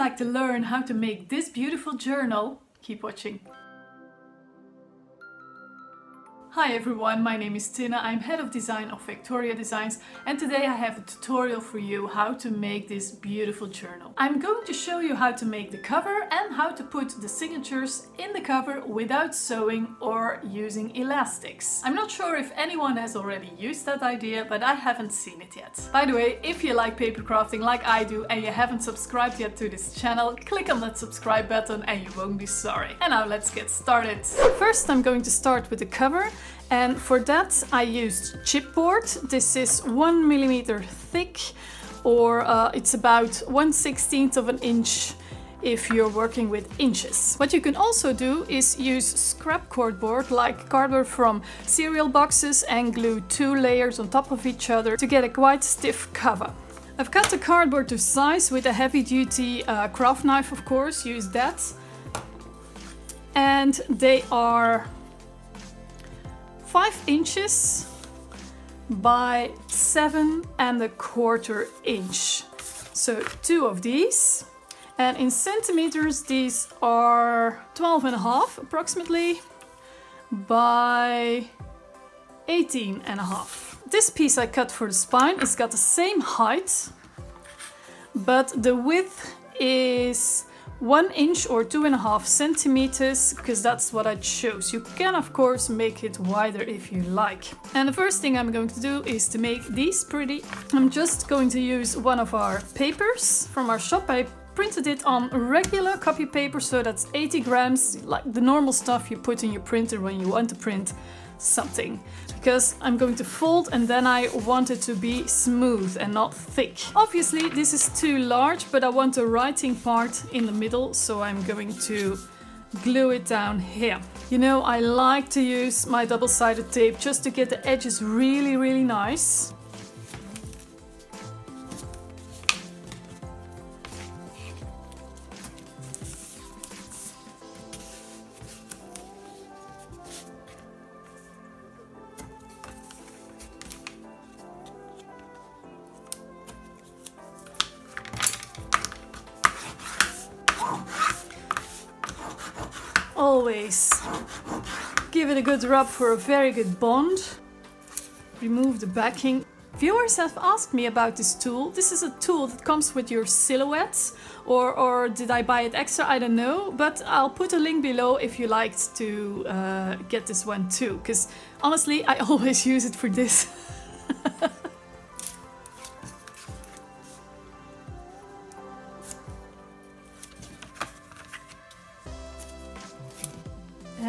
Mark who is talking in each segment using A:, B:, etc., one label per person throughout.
A: like to learn how to make this beautiful journal, keep watching. Hi everyone, my name is Tina, I'm head of design of Vectoria Designs and today I have a tutorial for you how to make this beautiful journal. I'm going to show you how to make the cover and how to put the signatures in the cover without sewing or using elastics. I'm not sure if anyone has already used that idea, but I haven't seen it yet. By the way, if you like paper crafting like I do and you haven't subscribed yet to this channel, click on that subscribe button and you won't be sorry. And now let's get started. First I'm going to start with the cover and for that I used chipboard. This is one millimeter thick or uh, it's about 1 16th of an inch if you're working with inches. What you can also do is use scrap cardboard like cardboard from cereal boxes and glue two layers on top of each other to get a quite stiff cover. I've cut the cardboard to size with a heavy duty uh, craft knife of course, use that. And they are 5 inches by 7 and a quarter inch. So two of these. And in centimeters, these are 12 and a half approximately by 18 and a half. This piece I cut for the spine, it's got the same height, but the width is one inch or two and a half centimeters because that's what I chose. You can of course make it wider if you like. And the first thing I'm going to do is to make these pretty. I'm just going to use one of our papers from our shop. I printed it on regular copy paper so that's 80 grams like the normal stuff you put in your printer when you want to print something because I'm going to fold and then I want it to be smooth and not thick. Obviously this is too large but I want the writing part in the middle so I'm going to glue it down here. You know I like to use my double-sided tape just to get the edges really really nice. Good rub for a very good bond. Remove the backing. Viewers have asked me about this tool. This is a tool that comes with your silhouettes or, or did I buy it extra? I don't know, but I'll put a link below if you liked to uh, get this one too, because honestly, I always use it for this.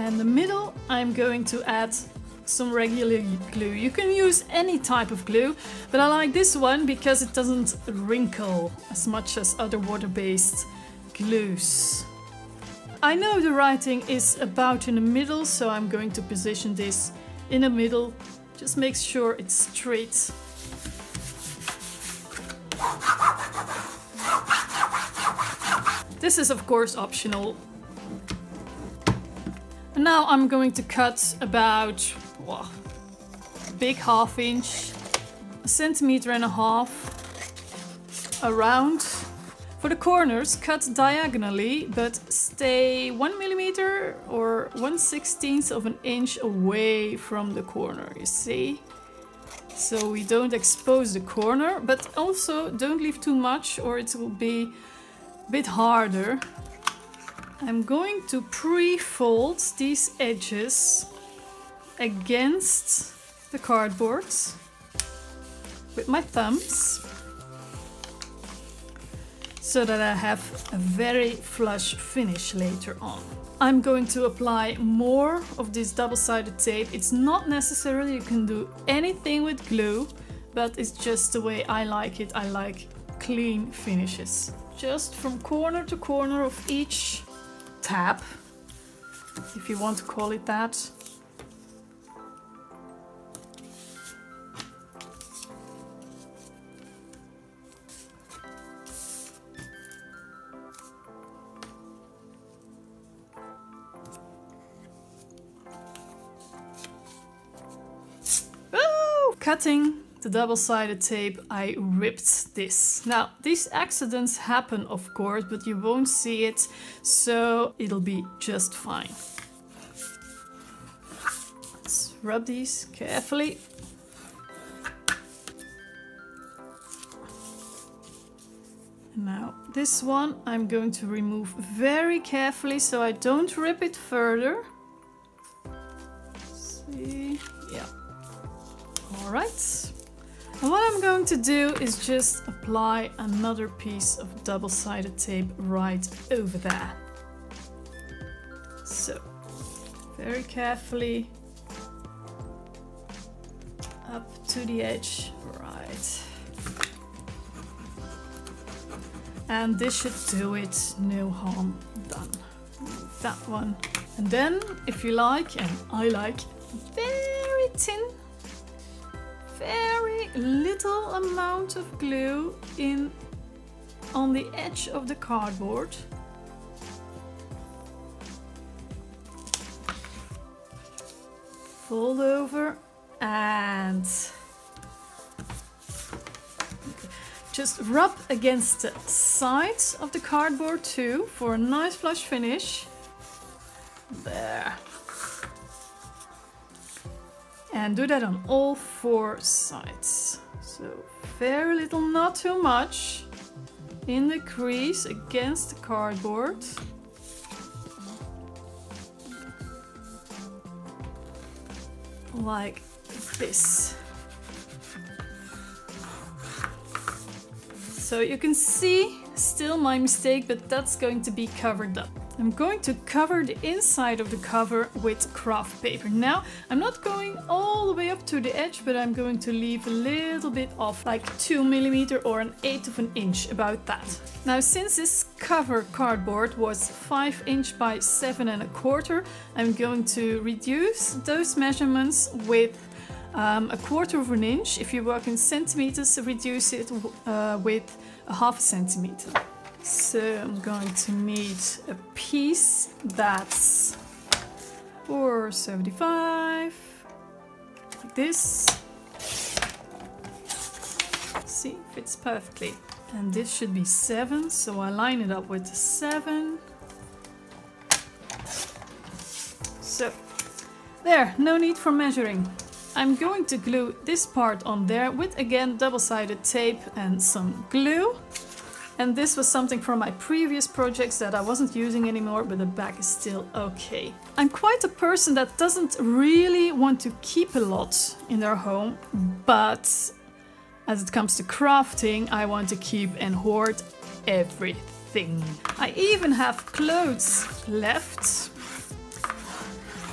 A: And the middle I'm going to add some regular glue. You can use any type of glue, but I like this one because it doesn't wrinkle as much as other water-based glues. I know the writing is about in the middle, so I'm going to position this in the middle. Just make sure it's straight. This is of course optional, now I'm going to cut about well, big half inch, a centimeter and a half around. For the corners, cut diagonally, but stay one millimeter or one sixteenth of an inch away from the corner, you see? So we don't expose the corner, but also don't leave too much or it will be a bit harder. I'm going to pre-fold these edges against the cardboard with my thumbs so that I have a very flush finish later on. I'm going to apply more of this double-sided tape. It's not necessary, you can do anything with glue, but it's just the way I like it. I like clean finishes. Just from corner to corner of each tab, if you want to call it that. cutting the double-sided tape, I ripped this. Now, these accidents happen, of course, but you won't see it, so it'll be just fine. Let's rub these carefully. Now, this one I'm going to remove very carefully so I don't rip it further. See, yeah. All right. And what I'm going to do is just apply another piece of double-sided tape right over there. So, very carefully up to the edge, right. And this should do it, no harm done. That one. And then, if you like, and I like, very thin very little amount of glue in on the edge of the cardboard. Fold over and just rub against the sides of the cardboard too for a nice flush finish. There and do that on all four sides. So very little, not too much, in the crease against the cardboard. Like this. So you can see still my mistake, but that's going to be covered up. I'm going to cover the inside of the cover with kraft paper. Now, I'm not going all the way up to the edge, but I'm going to leave a little bit off, like two millimeter or an eighth of an inch, about that. Now, since this cover cardboard was five inch by seven and a quarter, I'm going to reduce those measurements with um, a quarter of an inch. If you work in centimeters, reduce it uh, with a half a centimeter. So I'm going to need a piece that's 475, like this. See, fits perfectly. And this should be 7, so I line it up with the 7. So, there, no need for measuring. I'm going to glue this part on there with again double-sided tape and some glue. And this was something from my previous projects that I wasn't using anymore, but the back is still okay. I'm quite a person that doesn't really want to keep a lot in their home, but as it comes to crafting, I want to keep and hoard everything. I even have clothes left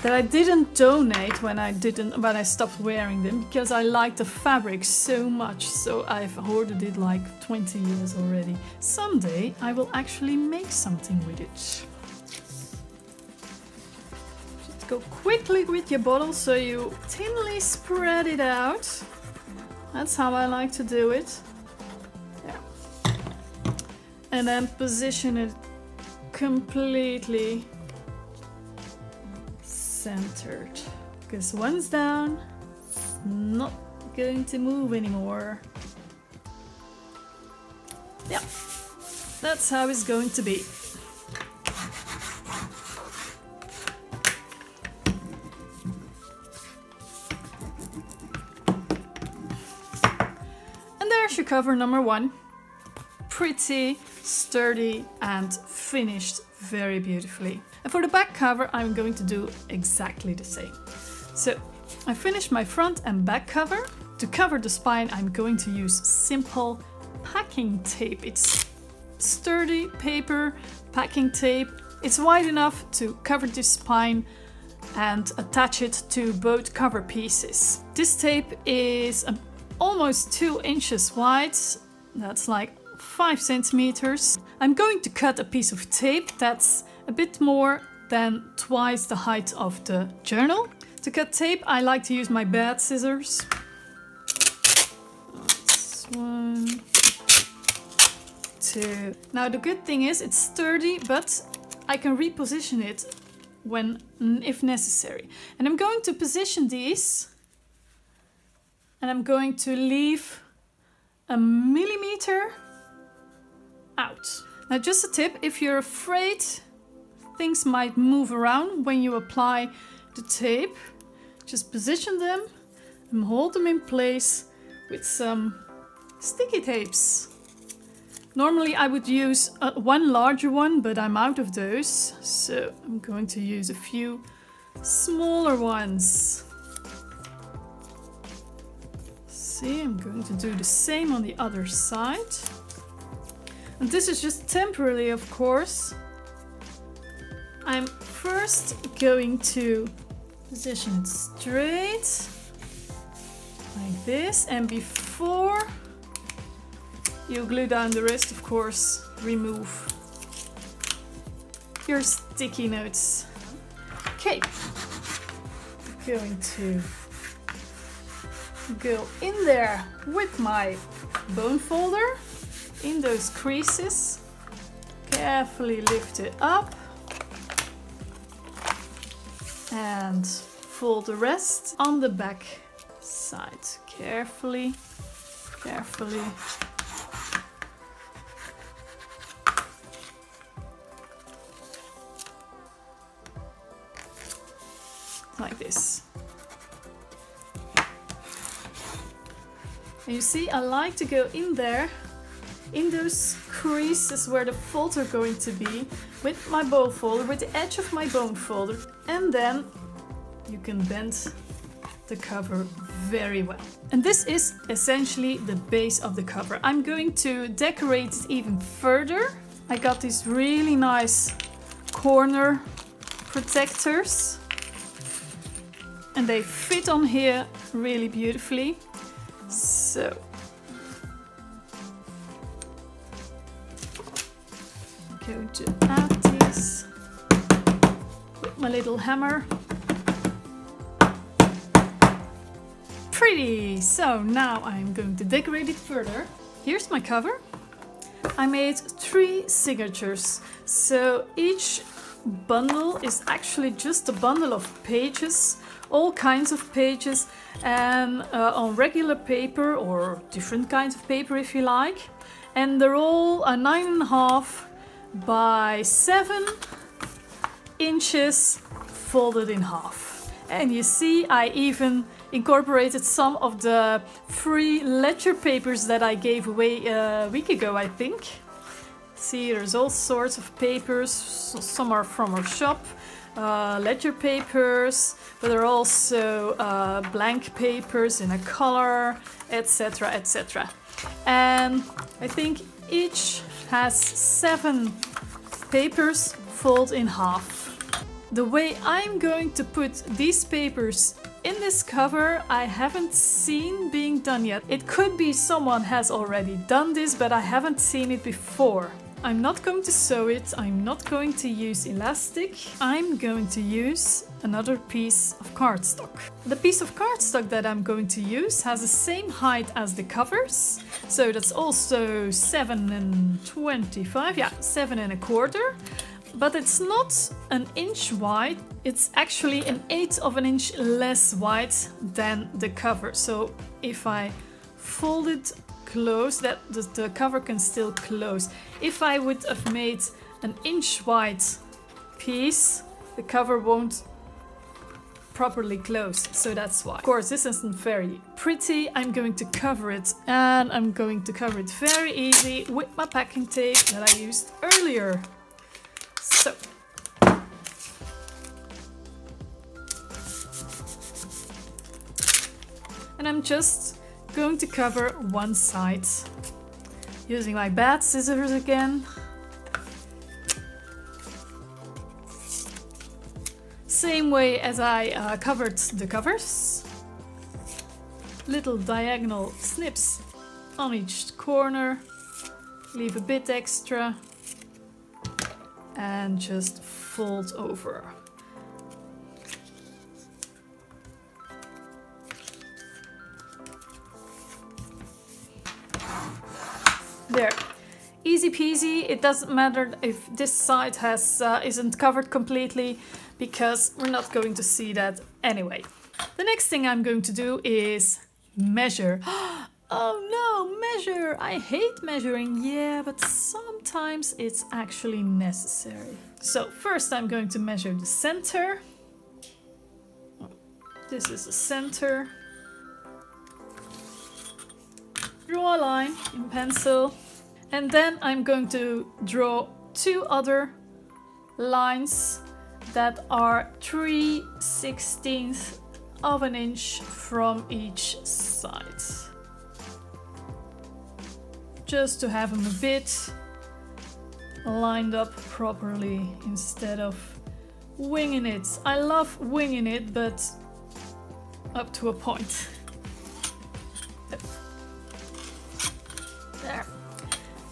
A: that I didn't donate when I didn't when I stopped wearing them because I like the fabric so much so I've hoarded it like 20 years already. Someday I will actually make something with it. Just go quickly with your bottle so you thinly spread it out. That's how I like to do it. Yeah. And then position it completely centered. Because once down, not going to move anymore. Yeah, that's how it's going to be. And there's your cover number one. Pretty, sturdy and finished very beautifully. And for the back cover, I'm going to do exactly the same. So I finished my front and back cover. To cover the spine, I'm going to use simple packing tape. It's sturdy paper packing tape. It's wide enough to cover the spine and attach it to both cover pieces. This tape is um, almost two inches wide. That's like five centimeters. I'm going to cut a piece of tape that's a bit more than twice the height of the journal. To cut tape, I like to use my bad scissors. One, two. Now the good thing is it's sturdy, but I can reposition it when, if necessary. And I'm going to position these and I'm going to leave a millimeter out. Now just a tip, if you're afraid things might move around when you apply the tape, just position them and hold them in place with some sticky tapes. Normally I would use uh, one larger one, but I'm out of those. So I'm going to use a few smaller ones. See, I'm going to do the same on the other side. And this is just temporarily, of course. I'm first going to position it straight like this. And before you glue down the rest of course remove your sticky notes. Okay. I'm going to go in there with my bone folder in those creases carefully lift it up and fold the rest on the back side. Carefully carefully. Like this. And you see I like to go in there in those creases where the folds are going to be with my bone folder, with the edge of my bone folder and then you can bend the cover very well. And this is essentially the base of the cover. I'm going to decorate it even further. I got these really nice corner protectors and they fit on here really beautifully. So going to add this with my little hammer. Pretty! So now I'm going to decorate it further. Here's my cover. I made three signatures. So each bundle is actually just a bundle of pages, all kinds of pages, and uh, on regular paper or different kinds of paper if you like. And they're all a nine and a half by 7 inches folded in half. And you see I even incorporated some of the free ledger papers that I gave away a week ago, I think. See, there's all sorts of papers. Some are from our shop, uh, ledger papers, but there are also uh, blank papers in a color, etc, etc. And I think each has seven papers fold in half. The way I'm going to put these papers in this cover I haven't seen being done yet. It could be someone has already done this but I haven't seen it before. I'm not going to sew it, I'm not going to use elastic, I'm going to use another piece of cardstock. The piece of cardstock that I'm going to use has the same height as the covers, so that's also 7 and 25, yeah, 7 and a quarter. But it's not an inch wide, it's actually an eighth of an inch less wide than the cover. So if I fold it close, that the, the cover can still close. If I would have made an inch wide piece, the cover won't properly close, so that's why. Of course, this isn't very pretty. I'm going to cover it and I'm going to cover it very easy with my packing tape that I used earlier. So. And I'm just going to cover one side using my bad scissors again. Same way as I uh, covered the covers. Little diagonal snips on each corner. Leave a bit extra. And just fold over. Easy peasy. It doesn't matter if this side has uh, isn't covered completely because we're not going to see that anyway. The next thing I'm going to do is measure. Oh no, measure! I hate measuring, yeah, but sometimes it's actually necessary. So first I'm going to measure the center. This is the center. Draw a line in pencil. And then I'm going to draw two other lines that are 3 16ths of an inch from each side just to have them a bit lined up properly instead of winging it. I love winging it, but up to a point.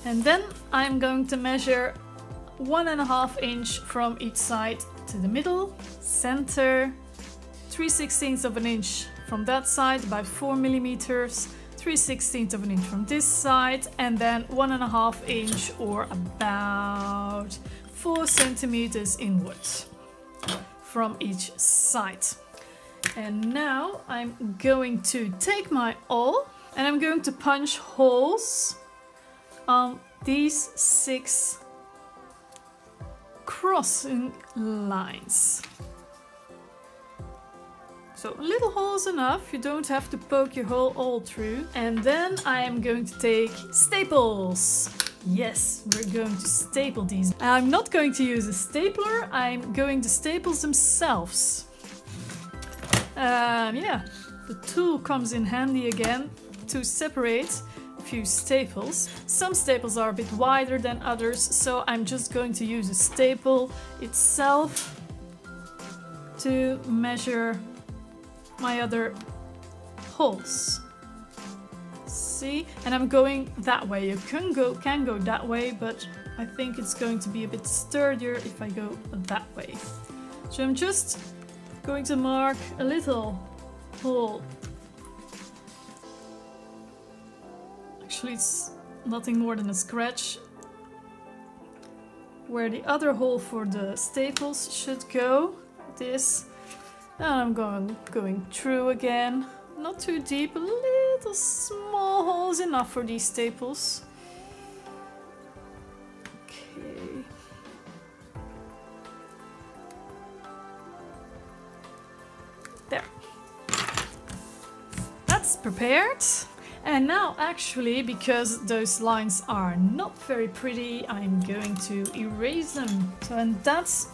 A: And then I'm going to measure one and a half inch from each side to the middle, center, 3 16ths of an inch from that side, by 4 millimeters, 3 16th of an inch from this side and then one and a half inch or about 4 centimeters inwards from each side. And now I'm going to take my awl and I'm going to punch holes on these six crossing lines. So a little holes enough, you don't have to poke your hole all through. And then I am going to take staples. Yes, we're going to staple these. I'm not going to use a stapler, I'm going to staples themselves. Um, yeah, the tool comes in handy again to separate few staples. Some staples are a bit wider than others, so I'm just going to use a staple itself to measure my other holes. See? And I'm going that way. You can go, can go that way, but I think it's going to be a bit sturdier if I go that way. So I'm just going to mark a little hole. Actually, it's nothing more than a scratch where the other hole for the staples should go. This and I'm going, going through again. Not too deep, a little small holes enough for these staples. Okay. There. That's prepared. And now actually, because those lines are not very pretty, I'm going to erase them. So and that's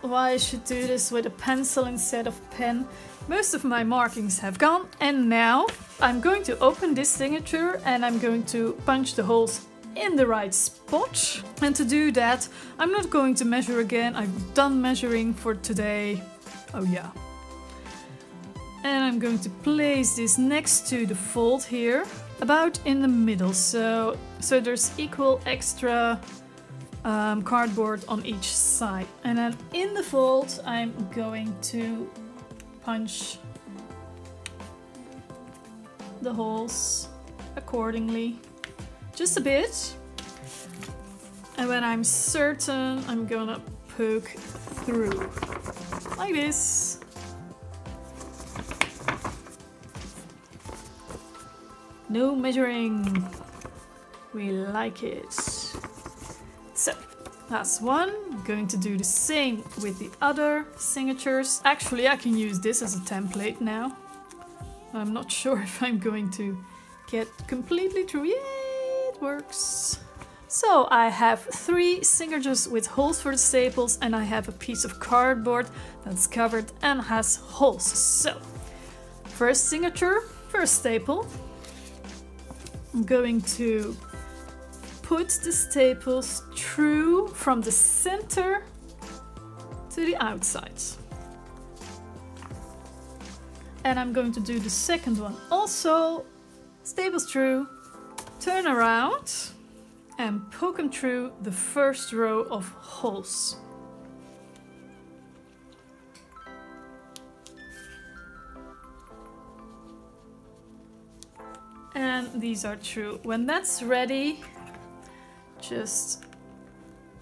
A: why I should do this with a pencil instead of pen. Most of my markings have gone and now I'm going to open this signature and I'm going to punch the holes in the right spot. And to do that, I'm not going to measure again. I've done measuring for today. Oh yeah. And I'm going to place this next to the fold here, about in the middle. So, so there's equal extra um, cardboard on each side. And then in the fold, I'm going to punch the holes accordingly, just a bit. And when I'm certain, I'm gonna poke through like this. No measuring. We like it. So that's one. I'm going to do the same with the other signatures. Actually, I can use this as a template now. I'm not sure if I'm going to get completely through. Yay, it works. So I have three signatures with holes for the staples and I have a piece of cardboard that's covered and has holes. So first signature, first staple. I'm going to put the staples through from the center to the outside. And I'm going to do the second one also. Staples through, turn around and poke them through the first row of holes. and these are true. When that's ready, just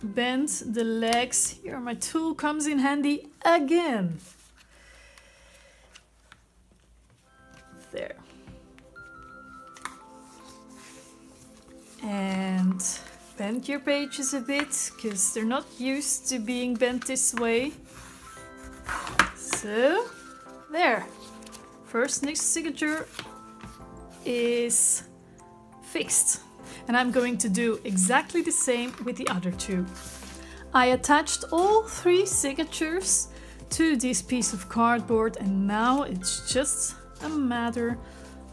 A: bend the legs. Here my tool comes in handy again. There. And bend your pages a bit because they're not used to being bent this way. So, there. First next signature is fixed. And I'm going to do exactly the same with the other two. I attached all three signatures to this piece of cardboard and now it's just a matter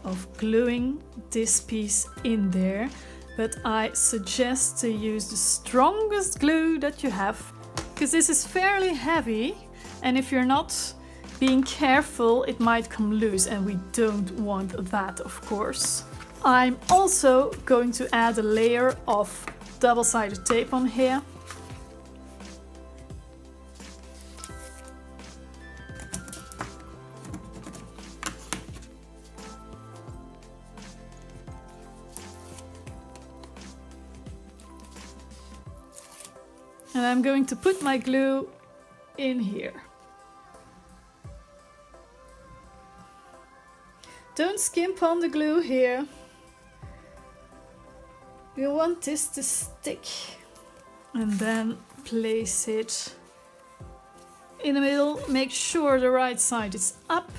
A: of gluing this piece in there but I suggest to use the strongest glue that you have because this is fairly heavy and if you're not being careful it might come loose and we don't want that of course. I'm also going to add a layer of double-sided tape on here And I'm going to put my glue in here. Don't skimp on the glue here. You want this to stick. And then place it in the middle. Make sure the right side is up.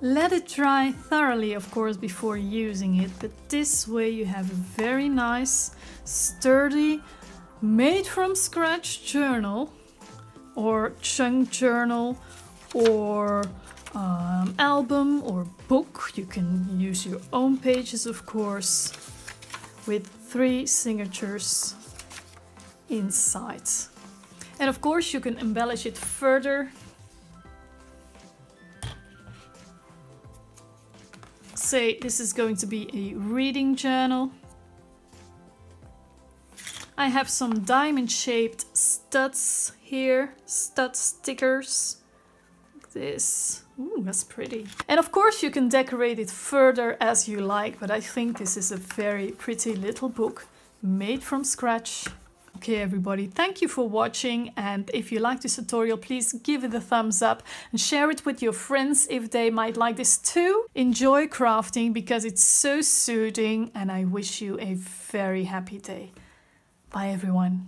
A: Let it dry thoroughly, of course, before using it, but this way you have a very nice, sturdy, made from scratch journal or junk journal or um, album or book. You can use your own pages, of course, with three signatures inside. And of course, you can embellish it further say this is going to be a reading journal. I have some diamond shaped studs here, stud stickers. Like this. Ooh, that's pretty. And of course you can decorate it further as you like, but I think this is a very pretty little book made from scratch. Okay everybody, thank you for watching and if you like this tutorial please give it a thumbs up and share it with your friends if they might like this too. Enjoy crafting because it's so soothing and I wish you a very happy day. Bye everyone.